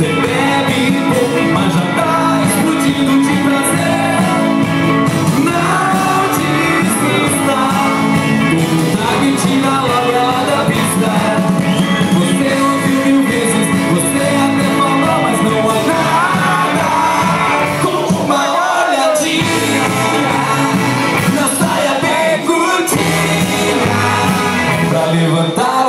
Você bebe pouco, mas já tá explodindo de prazer. Não desista Todo tag tira logo ela da vista. Você ouviu mil vezes, você é até falou Mas não há nada como uma olhadinha. Na saia pegudinha Pra levantar